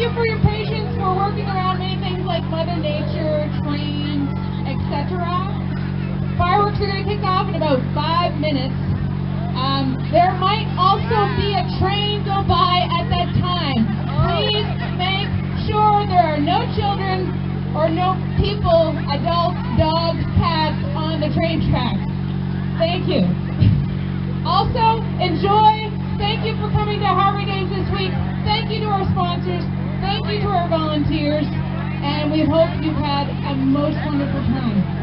thank you for your patience. We're working around many things like Mother Nature, trains, etc. Fireworks are going to kick off in about five minutes. Um, there might also be a train go by at that time. Please make sure there are no children or no people, adults, dogs, cats on the train tracks. Thank you. Also, enjoy. You to our volunteers. And we hope you've had a most wonderful time.